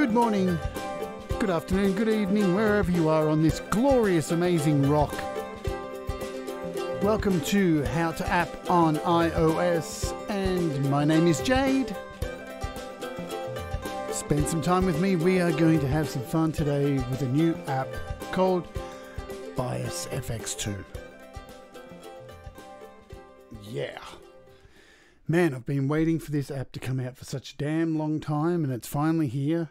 Good morning, good afternoon, good evening, wherever you are on this glorious, amazing rock. Welcome to How to App on iOS, and my name is Jade. Spend some time with me. We are going to have some fun today with a new app called Bias FX2. Yeah. Man, I've been waiting for this app to come out for such a damn long time, and it's finally here.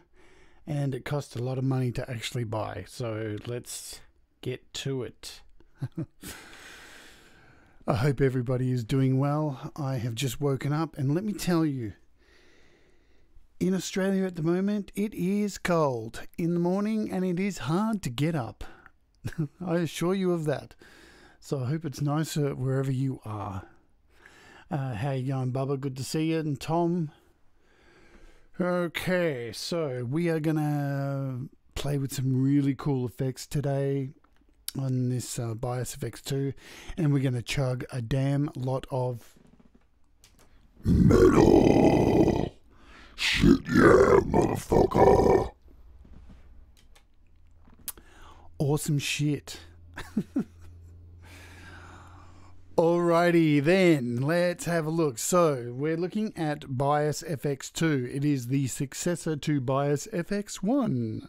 And it costs a lot of money to actually buy. So let's get to it. I hope everybody is doing well. I have just woken up, and let me tell you, in Australia at the moment, it is cold in the morning and it is hard to get up. I assure you of that. So I hope it's nicer wherever you are. Uh, how you going, Bubba? Good to see you. And Tom. Okay, so we are gonna play with some really cool effects today on this uh, Bias FX2, and we're gonna chug a damn lot of Metal! Shit yeah, motherfucker! awesome shit. Alrighty then, let's have a look. So we're looking at Bias FX2. It is the successor to Bias FX1.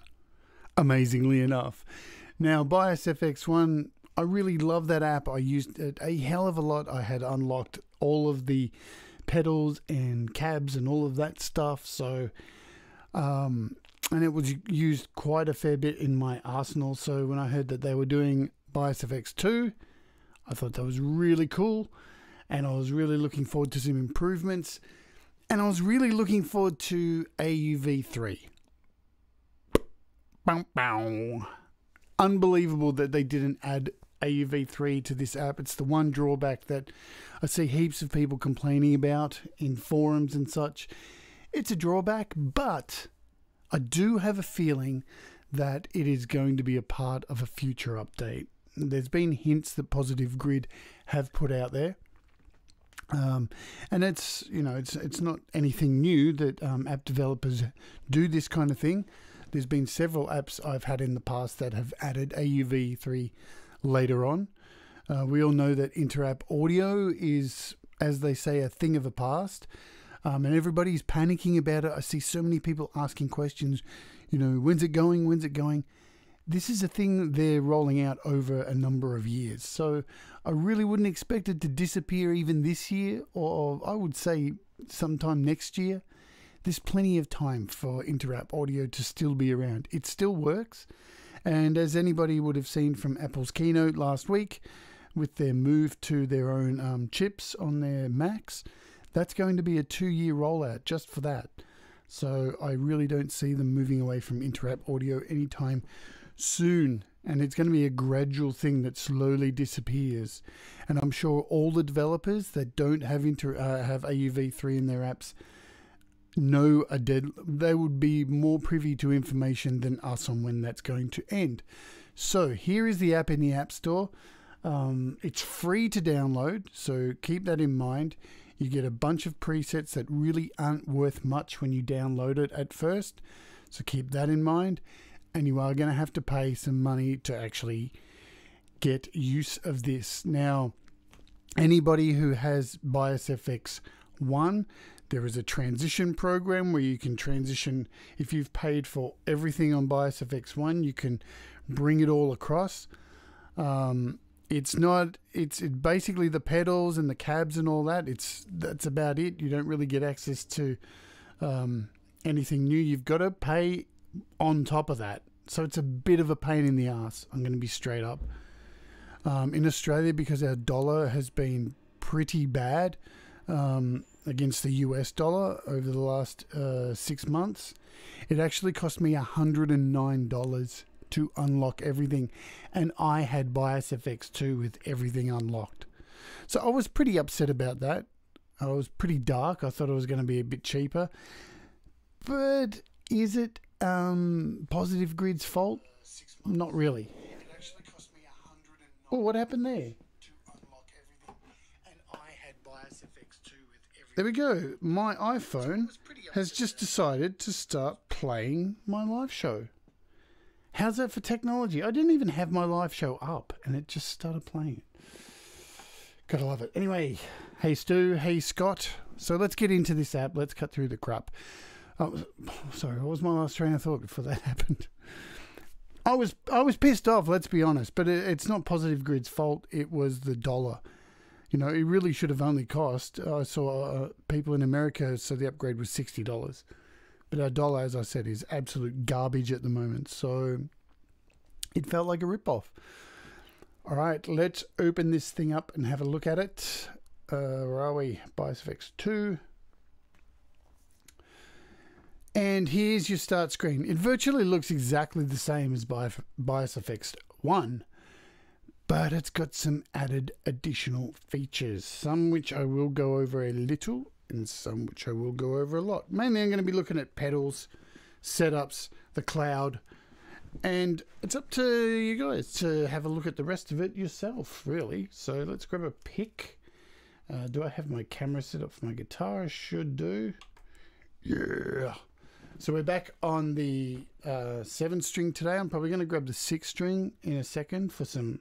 Amazingly enough. Now, Bias FX1, I really love that app. I used it a hell of a lot. I had unlocked all of the pedals and cabs and all of that stuff. So, um, and it was used quite a fair bit in my arsenal. So when I heard that they were doing Bias FX2, I thought that was really cool, and I was really looking forward to some improvements, and I was really looking forward to AUV3. Bow, bow. Unbelievable that they didn't add AUV3 to this app. It's the one drawback that I see heaps of people complaining about in forums and such. It's a drawback, but I do have a feeling that it is going to be a part of a future update there's been hints that Positive Grid have put out there. Um, and it's you know it's it's not anything new that um, app developers do this kind of thing. There's been several apps I've had in the past that have added AUV3 later on. Uh, we all know that inter-app audio is, as they say, a thing of the past, um, and everybody's panicking about it. I see so many people asking questions. You know, when's it going? When's it going? This is a thing they're rolling out over a number of years. So I really wouldn't expect it to disappear even this year, or I would say sometime next year. There's plenty of time for Interapp audio to still be around. It still works. And as anybody would have seen from Apple's keynote last week, with their move to their own um, chips on their Macs, that's going to be a two year rollout just for that. So I really don't see them moving away from Interapp audio anytime soon and it's going to be a gradual thing that slowly disappears. And I'm sure all the developers that don't have inter uh, have AUV3 in their apps know a dead. They would be more privy to information than us on when that's going to end. So here is the app in the App Store. Um, it's free to download, so keep that in mind. You get a bunch of presets that really aren't worth much when you download it at first, so keep that in mind and you are going to have to pay some money to actually get use of this. Now, anybody who has BiasFX 1, there is a transition program where you can transition. If you've paid for everything on BiasFX 1, you can bring it all across. Um, it's not it's it basically the pedals and the cabs and all that it's that's about it you don't really get access to um, anything new you've got to pay on top of that. So it's a bit of a pain in the ass. I'm going to be straight up. Um, in Australia, because our dollar has been pretty bad um, against the US dollar over the last uh, six months, it actually cost me $109 to unlock everything. And I had Bias FX2 with everything unlocked. So I was pretty upset about that. I was pretty dark. I thought it was going to be a bit cheaper. But is it um, Positive Grid's fault? Not really. Oh, what happened there? There we go. My iPhone has just decided to start playing my live show. How's that for technology? I didn't even have my live show up and it just started playing it. Gotta love it. Anyway, hey Stu, hey Scott. So let's get into this app. Let's cut through the crap. Oh, sorry, what was my last train of thought before that happened? I was I was pissed off. Let's be honest, but it, it's not Positive Grid's fault. It was the dollar. You know, it really should have only cost. I saw uh, people in America, so the upgrade was sixty dollars, but our dollar, as I said, is absolute garbage at the moment. So it felt like a ripoff. All right, let's open this thing up and have a look at it. Uh, where are we? BiasFX two. And here's your start screen. It virtually looks exactly the same as BiasFX 1, but it's got some added additional features, some which I will go over a little and some which I will go over a lot. Mainly I'm going to be looking at pedals, setups, the cloud, and it's up to you guys to have a look at the rest of it yourself, really. So let's grab a pick. Uh, do I have my camera set up for my guitar? I should do. Yeah. So we're back on the uh, seven string today. I'm probably going to grab the six string in a second for some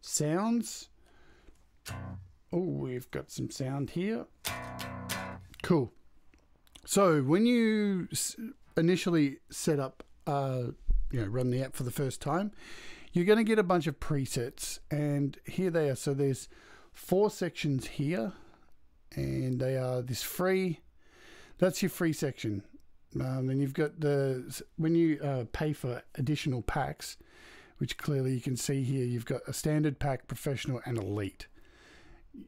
sounds. Oh, we've got some sound here. Cool. So when you initially set up, uh, you know, run the app for the first time, you're going to get a bunch of presets, and here they are. So there's four sections here, and they are this free. That's your free section. Um, and you've got the when you uh, pay for additional packs, which clearly you can see here, you've got a standard pack, professional, and elite.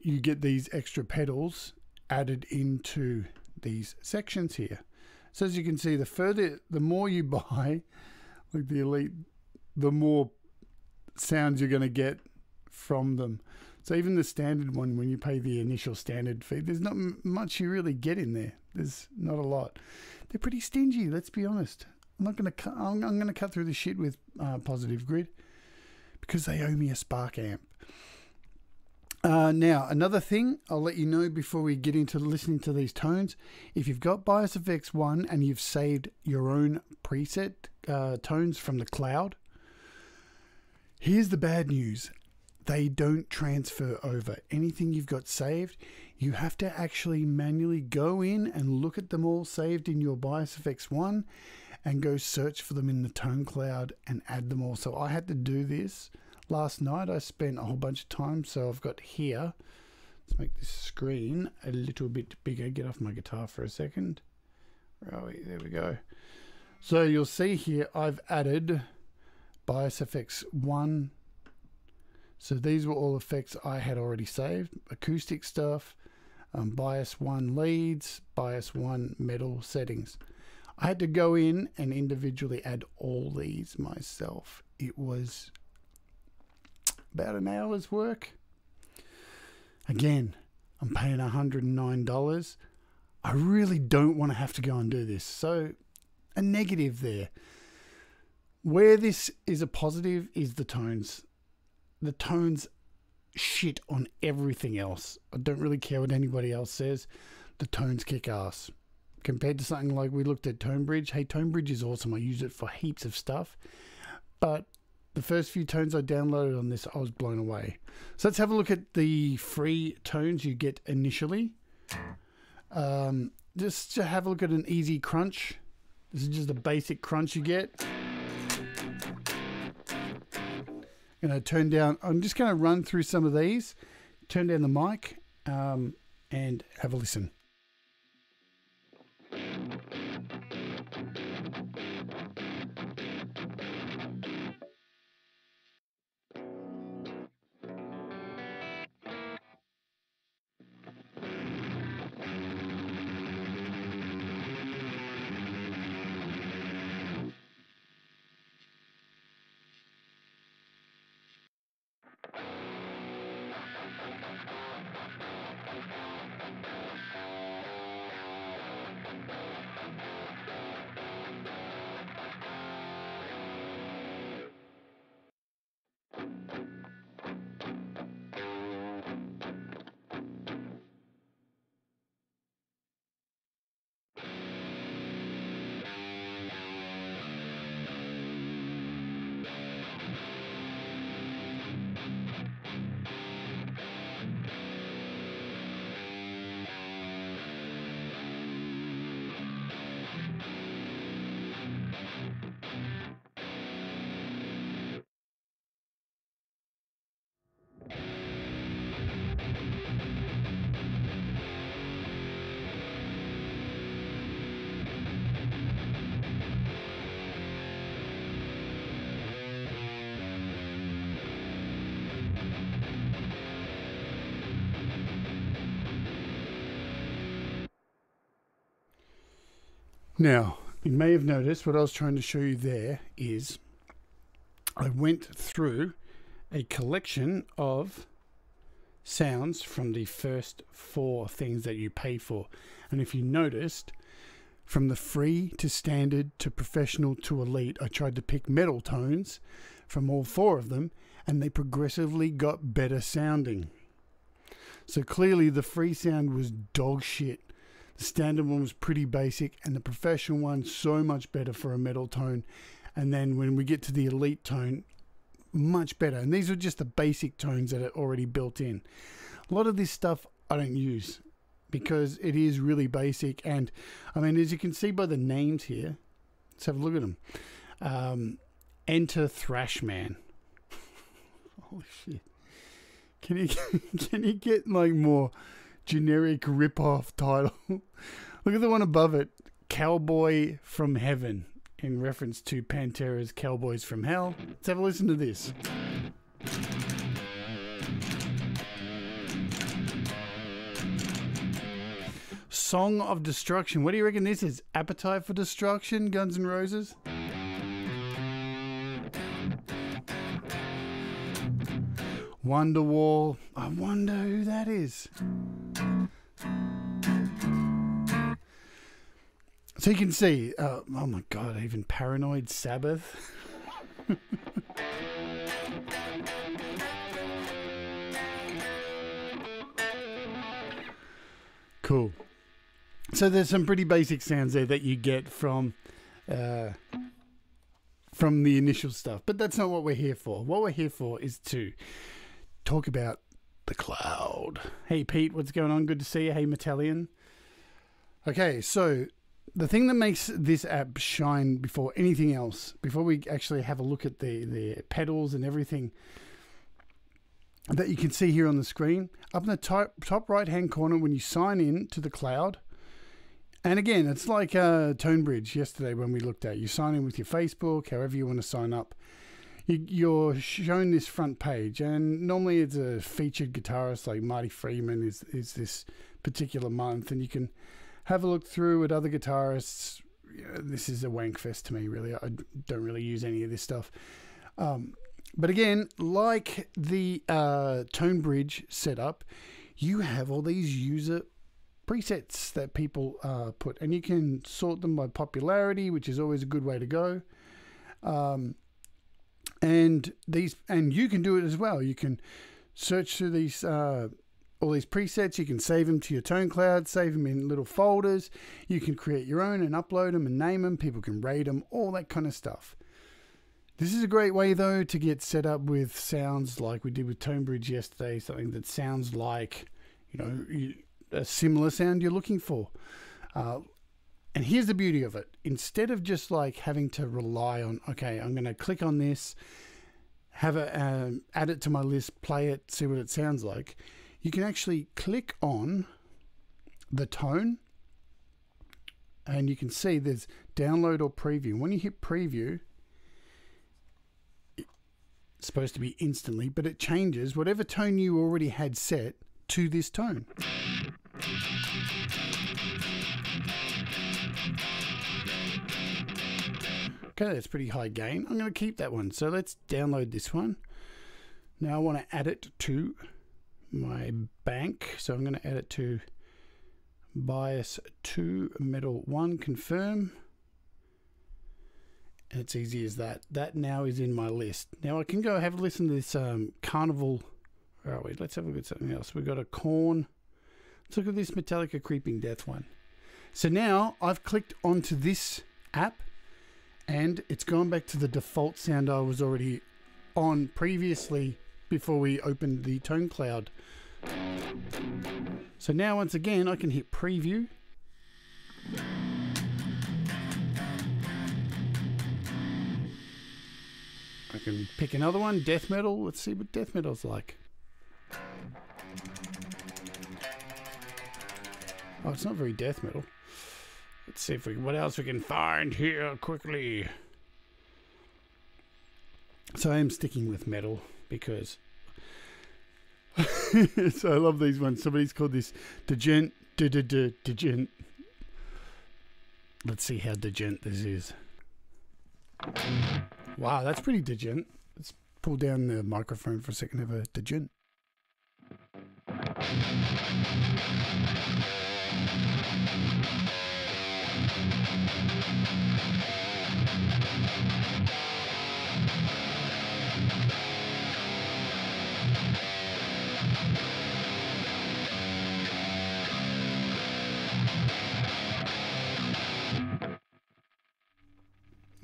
You get these extra pedals added into these sections here. So as you can see, the further, the more you buy, like the elite, the more sounds you're going to get from them. So even the standard one, when you pay the initial standard fee, there's not much you really get in there. There's not a lot they're pretty stingy. Let's be honest. I'm not going to cut. I'm, I'm going to cut through the shit with uh, Positive Grid because they owe me a Spark amp. Uh, now, another thing I'll let you know before we get into listening to these tones. If you've got Bias FX 1 and you've saved your own preset uh, tones from the cloud, here's the bad news they don't transfer over. Anything you've got saved, you have to actually manually go in and look at them all saved in your Bias FX one and go search for them in the tone cloud and add them all. So I had to do this last night. I spent a whole bunch of time. So I've got here, let's make this screen a little bit bigger. Get off my guitar for a second. Right, there we go. So you'll see here I've added Bias FX 1 so these were all effects I had already saved. Acoustic stuff, um, bias 1 leads, bias 1 metal settings. I had to go in and individually add all these myself. It was about an hour's work. Again, I'm paying $109. I really don't want to have to go and do this. So, a negative there. Where this is a positive is the tones the tones shit on everything else. I don't really care what anybody else says. The tones kick ass. Compared to something like we looked at Tonebridge. Hey, Tonebridge is awesome. I use it for heaps of stuff. But the first few tones I downloaded on this, I was blown away. So let's have a look at the free tones you get initially. Um, just to have a look at an easy crunch. This is just a basic crunch you get going to turn down, I'm just going to run through some of these, turn down the mic, um, and have a listen. Now, you may have noticed what I was trying to show you there is I went through a collection of sounds from the first four things that you pay for. And if you noticed, from the free to standard to professional to elite, I tried to pick metal tones from all four of them, and they progressively got better sounding. So clearly, the free sound was dog shit. The standard one was pretty basic, and the professional one so much better for a metal tone. And then when we get to the elite tone, much better. And these are just the basic tones that are already built in. A lot of this stuff I don't use because it is really basic. And I mean, as you can see by the names here, let's have a look at them. Um, Enter Thrashman. Holy shit! Can you can you get like more generic rip-off title? look at the one above it, Cowboy from Heaven, in reference to Pantera's Cowboys from Hell. Let's have a listen to this. Song of Destruction. What do you reckon this is? Appetite for Destruction, Guns N' Roses? Wonderwall. I wonder who that is. So you can see, uh, oh my god, even Paranoid Sabbath. cool. So there's some pretty basic sounds there that you get from uh, from the initial stuff, but that's not what we're here for. What we're here for is to talk about the cloud. Hey Pete, what's going on? Good to see you. Hey Metallian. Okay, so the thing that makes this app shine before anything else, before we actually have a look at the the pedals and everything that you can see here on the screen, up in the top top right hand corner when you sign in to the cloud. And again, it's like uh, ToneBridge yesterday when we looked at. You sign in with your Facebook, however you want to sign up you're shown this front page, and normally it's a featured guitarist like Marty Friedman is is this particular month, and you can have a look through at other guitarists. This is a wank fest to me, really. I don't really use any of this stuff. Um, but again, like the uh, ToneBridge setup, you have all these user presets that people uh, put, and you can sort them by popularity, which is always a good way to go. Um, and these and you can do it as well. You can search through these uh, all these presets. You can save them to your Tone Cloud, save them in little folders. You can create your own and upload them and name them. People can rate them, all that kind of stuff. This is a great way though to get set up with sounds like we did with ToneBridge yesterday. Something that sounds like you know a similar sound you're looking for. Uh, and here's the beauty of it. Instead of just like having to rely on, okay, I'm going to click on this, have it, um, add it to my list, play it, see what it sounds like. You can actually click on the tone and you can see there's download or preview. When you hit preview, it's supposed to be instantly, but it changes whatever tone you already had set to this tone. Okay, that's pretty high gain. I'm going to keep that one. So let's download this one. Now I want to add it to my bank. So I'm going to add it to bias 2 metal 1 confirm. And it's easy as that. That now is in my list. Now I can go have a listen to this um, Carnival. Where are we? Let's have a look at something else. We've got a Korn. Let's look at this Metallica Creeping Death one. So now I've clicked onto this app and it's gone back to the default sound I was already on previously before we opened the tone cloud. So now once again I can hit preview. I can pick another one, death metal. Let's see what death metal's like. Oh, it's not very death metal. Let's see if we what else we can find here quickly. So I am sticking with metal because so I love these ones. Somebody's called this Djent Djent. Let's see how djent this is. Wow, that's pretty djent. Let's pull down the microphone for a second. Have a djent.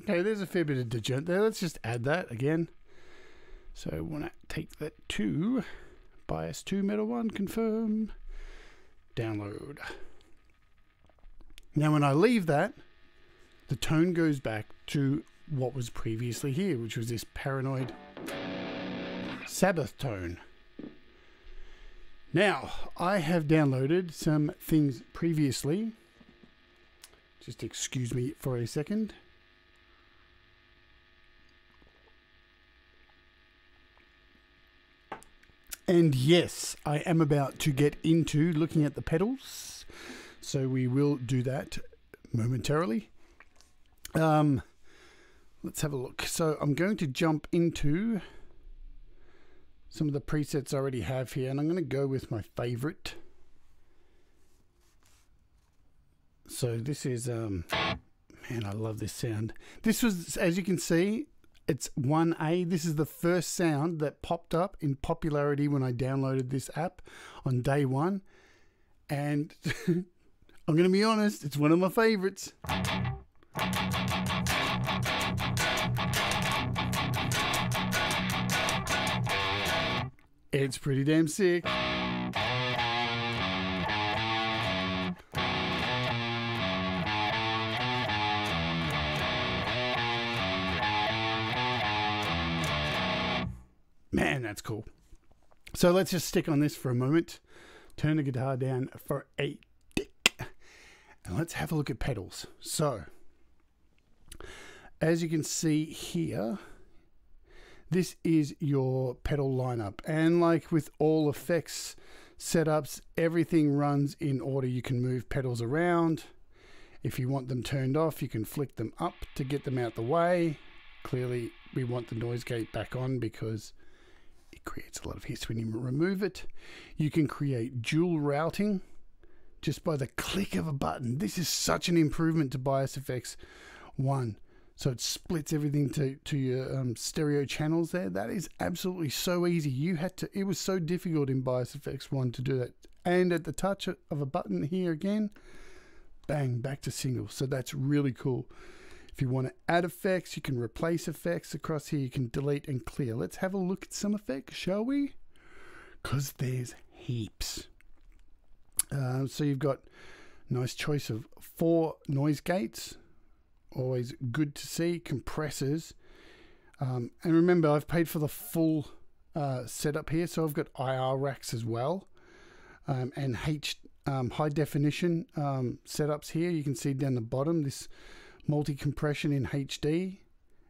Okay, there's a fair bit of djent there. Let's just add that again. So I want to take that to bias 2 metal 1, confirm, download. Now when I leave that, the tone goes back to what was previously here, which was this paranoid Sabbath tone. Now, I have downloaded some things previously. Just excuse me for a second. And yes, I am about to get into looking at the pedals. So we will do that momentarily. Um, let's have a look. So I'm going to jump into some of the presets I already have here, and I'm going to go with my favorite. So this is, um, man, I love this sound. This was, as you can see, it's 1A. This is the first sound that popped up in popularity when I downloaded this app on day one. And I'm going to be honest, it's one of my favorites. It's pretty damn sick. Man, that's cool. So let's just stick on this for a moment. Turn the guitar down for a dick. And let's have a look at pedals. So, as you can see here, this is your pedal lineup. And like with all effects setups, everything runs in order. You can move pedals around. If you want them turned off, you can flick them up to get them out the way. Clearly, we want the noise gate back on because it creates a lot of hiss when you remove it. You can create dual routing just by the click of a button. This is such an improvement to Bias FX 1. So it splits everything to, to your um, stereo channels there. That is absolutely so easy. You had to, it was so difficult in Bias FX 1 to do that. And at the touch of a button here again, bang, back to single. So that's really cool. If you want to add effects, you can replace effects across here. You can delete and clear. Let's have a look at some effects, shall we? Because there's heaps. Uh, so you've got nice choice of four noise gates. Always good to see. Compressors. Um, and remember, I've paid for the full uh, setup here. So I've got IR racks as well. Um, and H um, high definition um, setups here. You can see down the bottom this multi compression in HD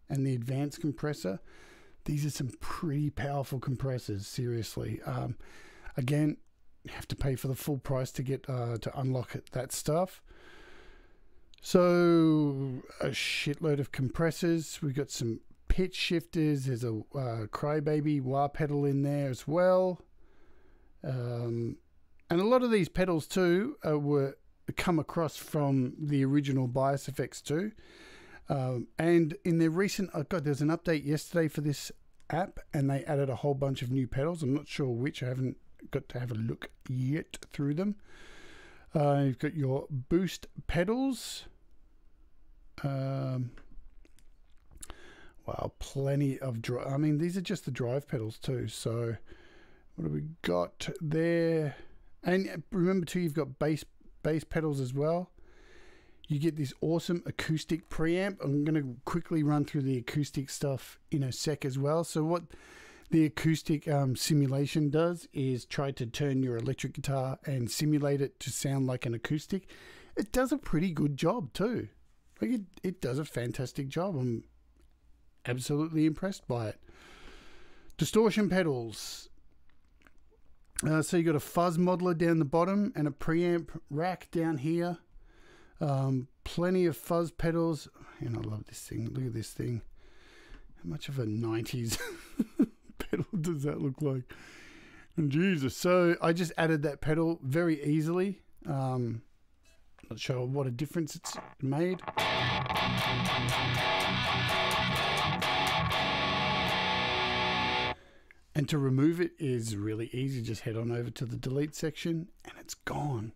and the advanced compressor. These are some pretty powerful compressors, seriously. Um, again, you have to pay for the full price to get uh, to unlock that stuff. So a shitload of compressors. We've got some pitch shifters. There's a uh, crybaby wah pedal in there as well. Um, and a lot of these pedals too uh, were come across from the original bias effects too. Um, and in their recent, oh God, there's an update yesterday for this app, and they added a whole bunch of new pedals. I'm not sure which. I haven't got to have a look yet through them. Uh, you've got your boost pedals. Um, wow, plenty of drive. I mean, these are just the drive pedals too. So, what have we got there? And remember too, you've got bass bass pedals as well. You get this awesome acoustic preamp. I'm going to quickly run through the acoustic stuff in a sec as well. So what the acoustic um, simulation does is try to turn your electric guitar and simulate it to sound like an acoustic. It does a pretty good job too. Like it, it does a fantastic job. I'm absolutely impressed by it. Distortion pedals. Uh, so you got a fuzz modeler down the bottom and a preamp rack down here. Um, plenty of fuzz pedals. And I love this thing. Look at this thing. How much of a 90s pedal does that look like? And Jesus. So I just added that pedal very easily. Um, not sure what a difference it's made. And to remove it is really easy. Just head on over to the delete section and it's gone.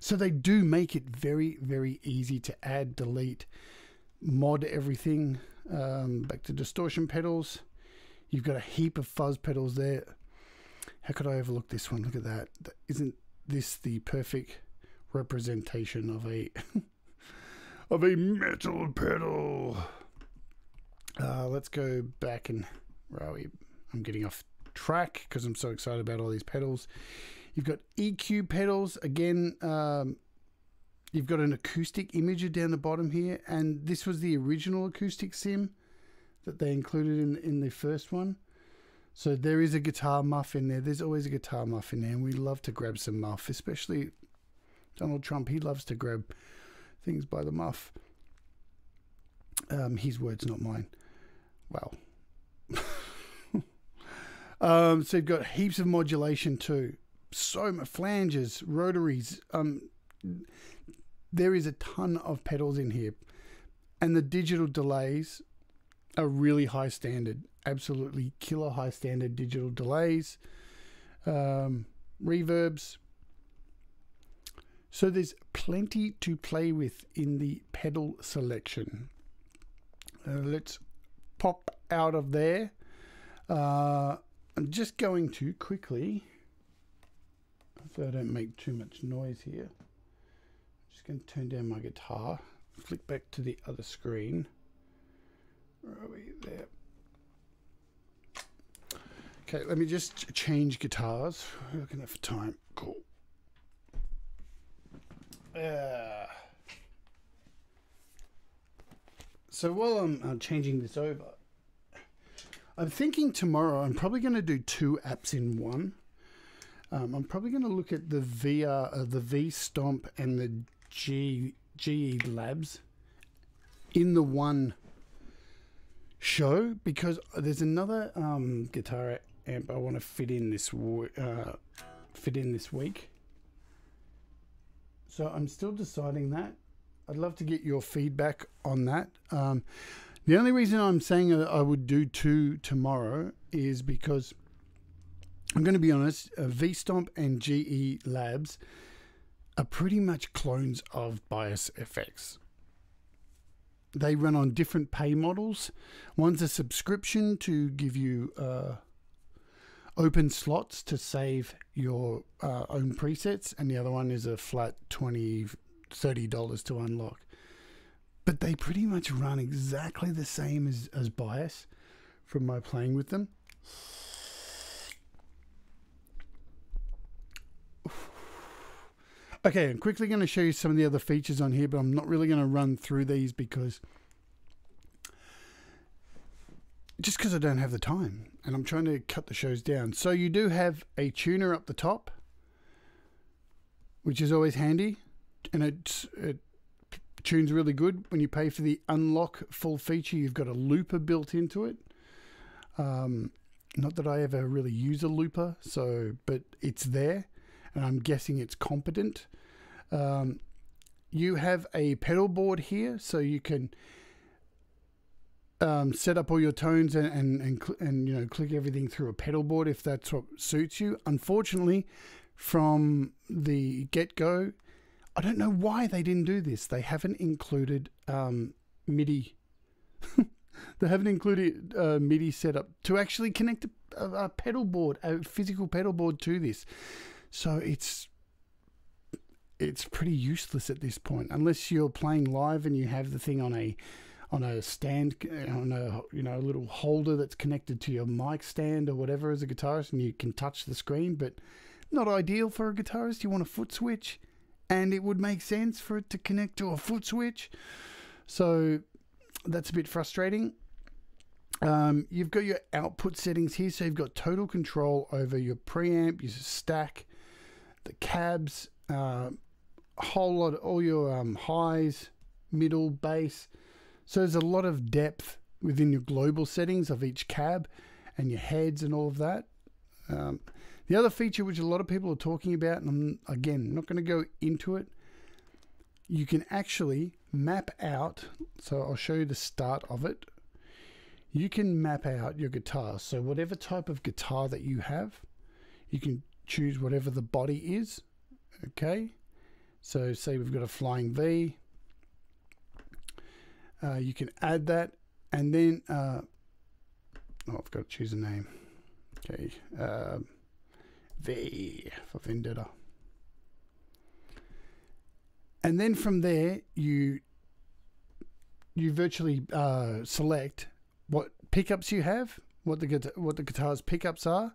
So they do make it very, very easy to add, delete, mod everything. Um, back to distortion pedals. You've got a heap of fuzz pedals there. How could I overlook this one? Look at that. Isn't this the perfect representation of a of a metal pedal? Uh, let's go back and where are we? I'm getting off track because I'm so excited about all these pedals. You've got EQ pedals again. Um, you've got an acoustic imager down the bottom here, and this was the original acoustic sim that they included in in the first one. So there is a guitar muff in there. There's always a guitar muff in there, and we love to grab some muff, especially Donald Trump. He loves to grab things by the muff. Um, his words, not mine. Well. um, so you've got heaps of modulation too. So much flanges, rotaries. Um, there is a ton of pedals in here, and the digital delays are really high standard. Absolutely killer high standard digital delays, um, reverbs. So there's plenty to play with in the pedal selection. Uh, let's pop out of there. Uh, I'm just going to quickly, so I don't make too much noise here. I'm just going to turn down my guitar, flick back to the other screen. Where are we? There. Okay, let me just change guitars. We're looking at for time. Cool. Uh, so while I'm changing this over, I'm thinking tomorrow I'm probably going to do two apps in one. Um, I'm probably going to look at the VR, uh, the V Stomp, and the G GE Labs in the one show because there's another um, guitar amp I want to fit in this uh, fit in this week. So I'm still deciding that. I'd love to get your feedback on that. Um, the only reason I'm saying I would do two tomorrow is because I'm going to be honest, uh, VStomp and GE Labs are pretty much clones of Bias FX. They run on different pay models. One's a subscription to give you uh, open slots to save your uh, own presets, and the other one is a flat 20 $30 to unlock but they pretty much run exactly the same as, as Bias from my playing with them. Okay, I'm quickly going to show you some of the other features on here, but I'm not really going to run through these because just because I don't have the time and I'm trying to cut the shows down. So you do have a tuner up the top, which is always handy, and it, it tune's really good. When you pay for the unlock full feature, you've got a looper built into it. Um, not that I ever really use a looper, so but it's there, and I'm guessing it's competent. Um, you have a pedal board here, so you can um, set up all your tones and and and, and you know click everything through a pedal board if that's what suits you. Unfortunately, from the get go, I don't know why they didn't do this. They haven't included um, MIDI. they haven't included uh, MIDI setup to actually connect a, a, pedal board, a physical pedal board to this. So it's it's pretty useless at this point, unless you're playing live and you have the thing on a on a stand on a you know a little holder that's connected to your mic stand or whatever as a guitarist, and you can touch the screen. But not ideal for a guitarist. You want a foot switch and it would make sense for it to connect to a foot switch. So that's a bit frustrating. Um, you've got your output settings here, so you've got total control over your preamp, your stack, the cabs. Uh, whole lot, all your um, highs, middle, bass. So there's a lot of depth within your global settings of each cab and your heads and all of that. Um, the other feature, which a lot of people are talking about, and I'm again not going to go into it, you can actually map out. So I'll show you the start of it. You can map out your guitar. So whatever type of guitar that you have, you can choose whatever the body is. Okay. So say we've got a flying V. Uh, you can add that and then uh, oh, I've got to choose a name. Okay. Uh, V for Vendetta. And then from there, you you virtually uh, select what pickups you have, what the what the guitar's pickups are,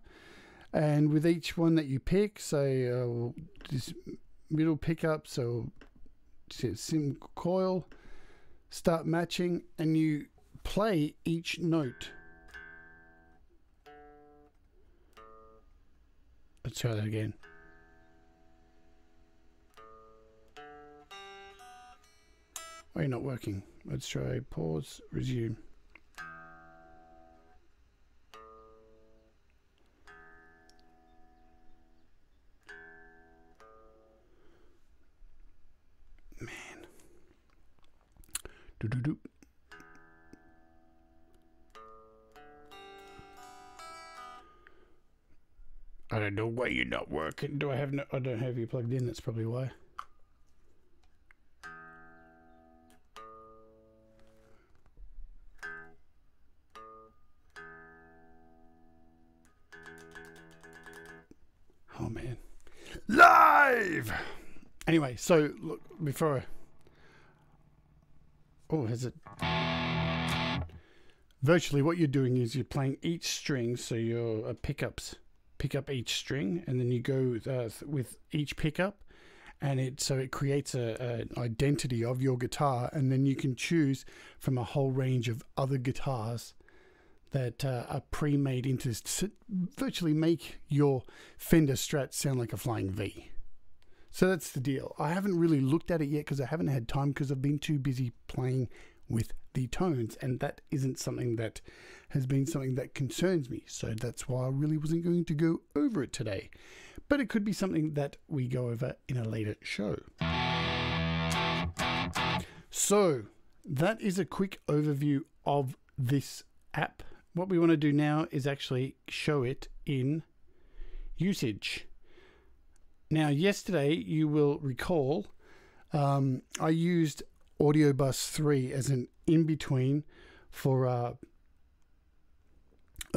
and with each one that you pick, say uh, this middle pickup, so sim coil, start matching, and you play each note. Let's try that again. Oh, you're not working. Let's try pause, resume. Do do do. I don't know why you're not working. Do I have no? I don't have you plugged in. That's probably why. Oh man, live. Anyway, so look before. I, oh, has it? Virtually, what you're doing is you're playing each string, so your uh, pickups pick up each string, and then you go uh, with each pickup, and it so it creates a, an identity of your guitar, and then you can choose from a whole range of other guitars that uh, are pre-made into virtually make your Fender Strat sound like a flying V. So that's the deal. I haven't really looked at it yet because I haven't had time because I've been too busy playing with the tones, and that isn't something that has been something that concerns me. So that's why I really wasn't going to go over it today. But it could be something that we go over in a later show. So that is a quick overview of this app. What we want to do now is actually show it in usage. Now, yesterday, you will recall um, I used Audiobus 3 as an in between for uh,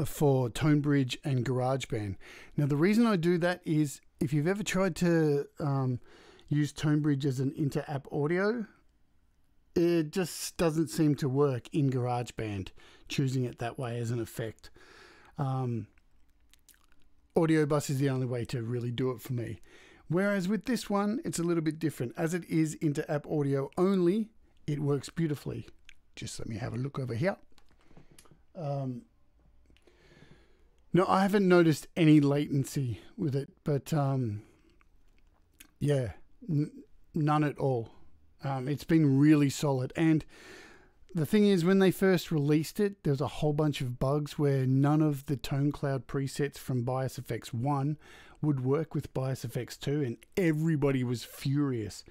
for ToneBridge and GarageBand. Now, the reason I do that is if you've ever tried to um, use ToneBridge as an inter app audio, it just doesn't seem to work in GarageBand, choosing it that way as an effect. Um, Audiobus is the only way to really do it for me. Whereas with this one, it's a little bit different. As it is inter app audio only, it works beautifully. Just let me have a look over here. Um, no, I haven't noticed any latency with it, but um, yeah, none at all. Um, it's been really solid. And the thing is, when they first released it, there was a whole bunch of bugs where none of the Tone Cloud presets from Bias FX 1 would work with Bias FX 2, and everybody was furious.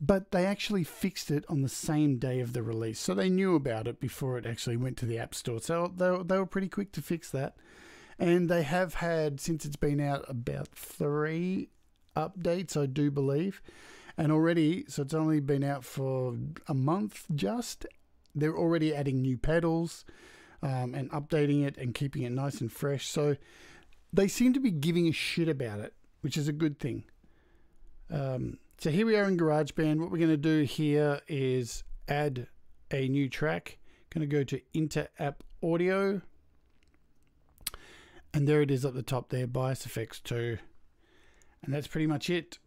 But they actually fixed it on the same day of the release, so they knew about it before it actually went to the App Store. So they, they were pretty quick to fix that. And they have had, since it's been out, about three updates, I do believe. And already, so it's only been out for a month just, they're already adding new pedals um, and updating it and keeping it nice and fresh. So they seem to be giving a shit about it, which is a good thing. Um, so here we are in GarageBand. What we're going to do here is add a new track. Going to go to Inter App Audio. And there it is at the top there, Bias FX 2. And that's pretty much it.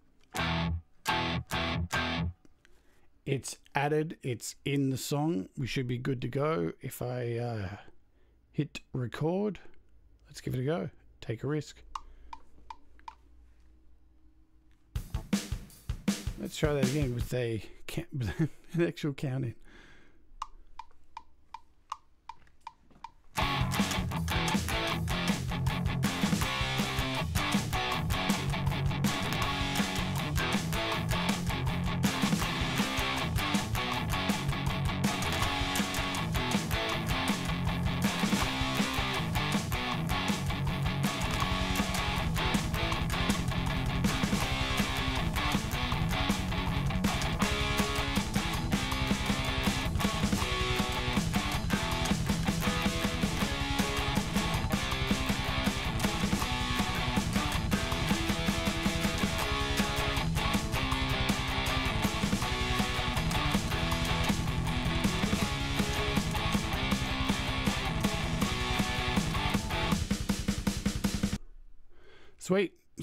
It's added, it's in the song. We should be good to go. If I uh, hit record, let's give it a go. Take a risk. Let's try that again with a an actual counting. Sweet.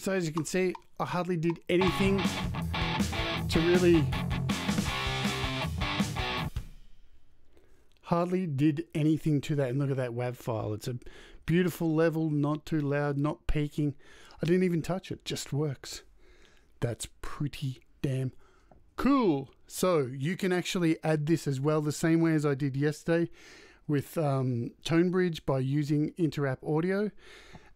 So as you can see, I hardly did anything to really hardly did anything to that. And look at that WAV file. It's a beautiful level, not too loud, not peaking. I didn't even touch it, just works. That's pretty damn cool. So you can actually add this as well the same way as I did yesterday with um, ToneBridge by using Interapp Audio.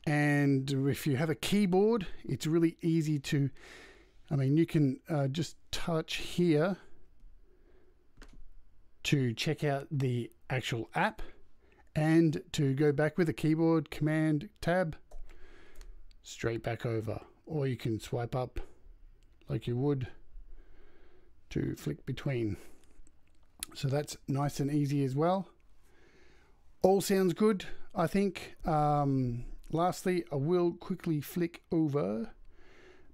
And if you have a keyboard, it's really easy to, I mean, you can uh, just touch here to check out the actual app and to go back with a keyboard command tab straight back over. Or you can swipe up like you would to flick between. So that's nice and easy as well. All sounds good I think. Um, lastly, I will quickly flick over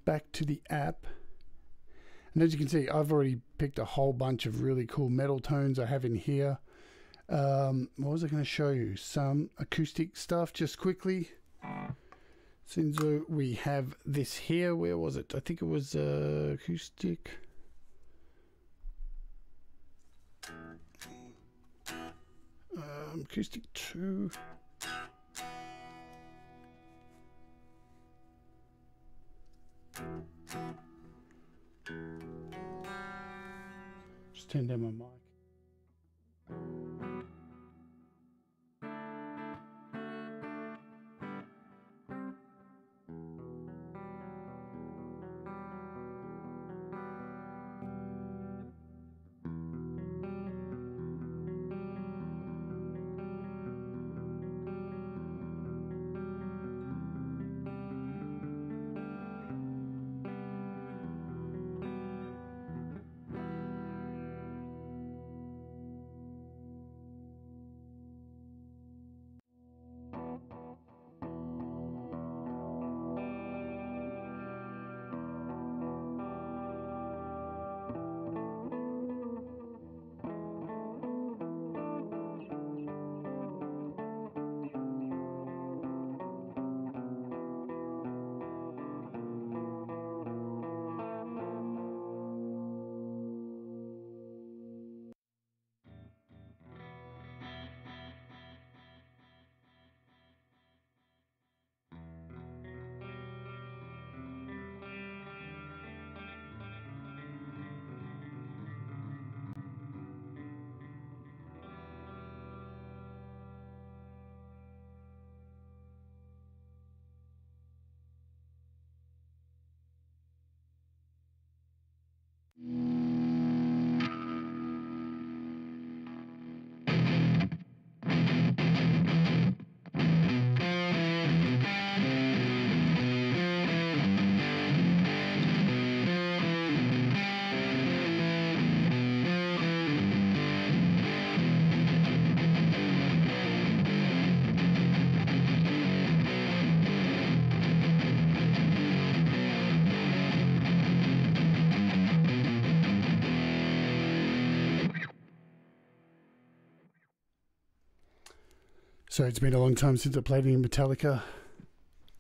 back to the app. And as you can see, I've already picked a whole bunch of really cool metal tones I have in here. Um, what was I going to show you? Some acoustic stuff just quickly. Since we have this here, where was it? I think it was uh, acoustic. Um, acoustic 2. So it's been a long time since I played any Metallica.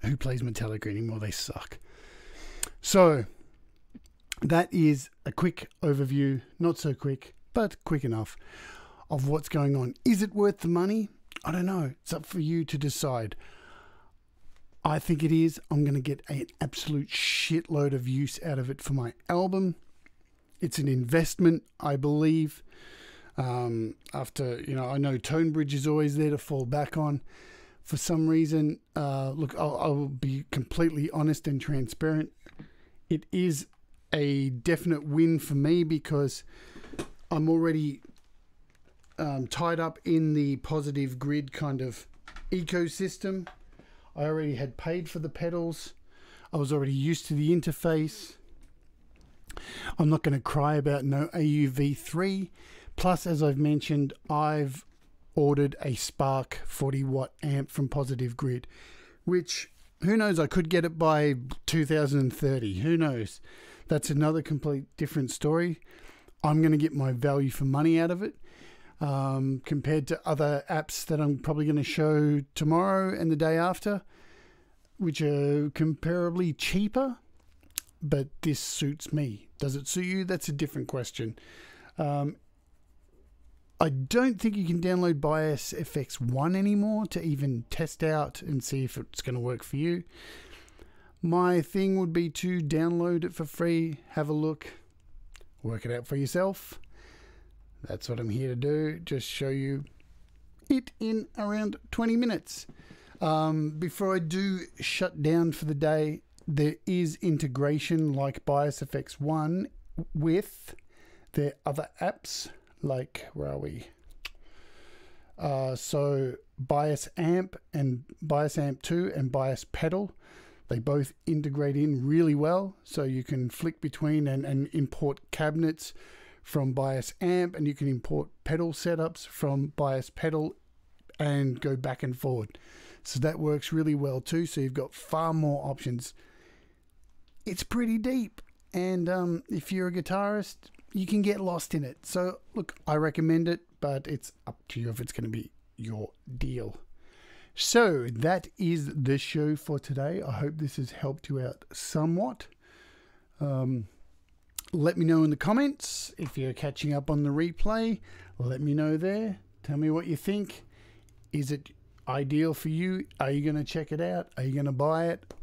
Who plays Metallica anymore? They suck. So that is a quick overview, not so quick, but quick enough, of what's going on. Is it worth the money? I don't know. It's up for you to decide. I think it is. I'm going to get an absolute shitload of use out of it for my album. it's an investment, I believe. Um, after you know, I know ToneBridge is always there to fall back on. For some reason, uh, look, I'll, I'll be completely honest and transparent. It is a definite win for me because I'm already um, tied up in the positive grid kind of ecosystem. I already had paid for the pedals. I was already used to the interface. I'm not going to cry about no AUV3. Plus, as I've mentioned, I've ordered a Spark 40 watt amp from Positive Grid, which who knows, I could get it by 2030. Who knows? That's another complete different story. I'm going to get my value for money out of it um, compared to other apps that I'm probably going to show tomorrow and the day after, which are comparably cheaper. But this suits me. Does it suit you? That's a different question. Um, I don't think you can download Bias FX1 anymore to even test out and see if it's going to work for you. My thing would be to download it for free, have a look, work it out for yourself. That's what I'm here to do, just show you it in around 20 minutes. Um, before I do shut down for the day, there is integration like Bias FX1 with their other apps like where are we? Uh, so Bias Amp and Bias Amp 2 and Bias Pedal, they both integrate in really well. So you can flick between and, and import cabinets from Bias Amp and you can import pedal setups from Bias Pedal and go back and forward. So that works really well too. So you've got far more options. It's pretty deep. And um, if you're a guitarist, you can get lost in it. So, look, I recommend it, but it's up to you if it's going to be your deal. So, that is the show for today. I hope this has helped you out somewhat. Um, let me know in the comments if you're catching up on the replay. Let me know there. Tell me what you think. Is it ideal for you? Are you going to check it out? Are you going to buy it?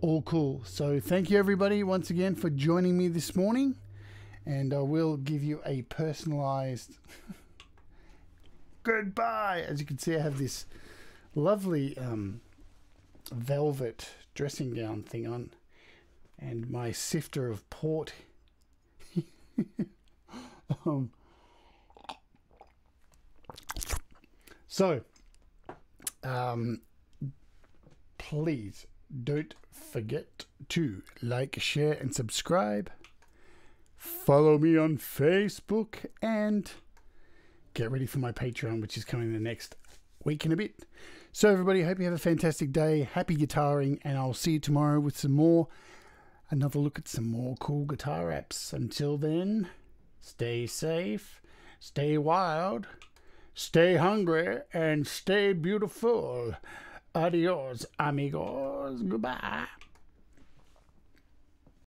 All cool. So, thank you everybody once again for joining me this morning and I will give you a personalized goodbye. As you can see, I have this lovely um, velvet dressing gown thing on, and my sifter of port. um, so, um, please don't forget to like, share, and subscribe follow me on Facebook, and get ready for my Patreon, which is coming the next week and a bit. So, everybody, hope you have a fantastic day. Happy guitaring, and I'll see you tomorrow with some more, another look at some more cool guitar apps. Until then, stay safe, stay wild, stay hungry, and stay beautiful. Adios, amigos. Goodbye.